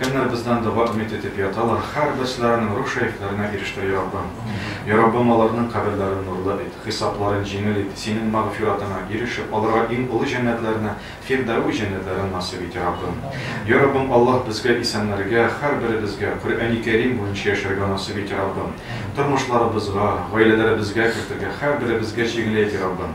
Кемнәр бездән дога өмид итеп яталар, хәрберсләренең рух шәехләренә ирештер, я Раббым. Я Раббым, аларның каберләрен нурлы ит, хисапларын җиңел ит, Синең мәгъфиратыңа ирешеп, аларга иң олы җәннәтләрне, фирдәвес җәннәтләрен насыйп ит, я Раббым. Я Раббым Аллаһ, безгә исәннәргә, хәрберебезгә, Коръәни Кәрим буенча яшәргә насыйп ит, я Раббым. Тормышларыбызга, гаиләләребезгә кертергә, хәрберебезгә җиңел әйт, я Раббым.